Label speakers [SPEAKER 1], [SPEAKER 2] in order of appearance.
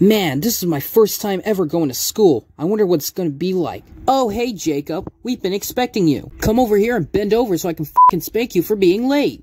[SPEAKER 1] Man, this is my first time ever going to school. I wonder what it's gonna be like. Oh, hey, Jacob. We've been expecting you. Come over here and bend over so I can f***ing spank you for being late.